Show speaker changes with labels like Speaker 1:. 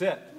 Speaker 1: That's
Speaker 2: it.